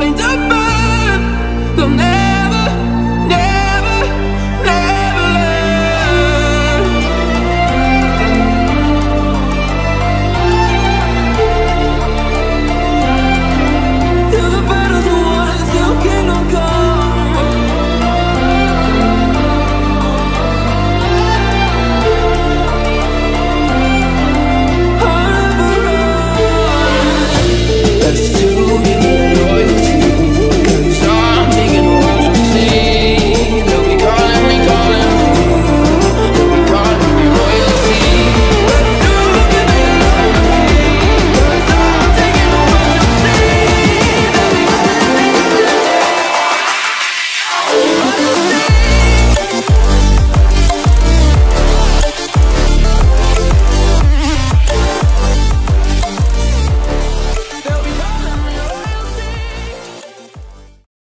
opened up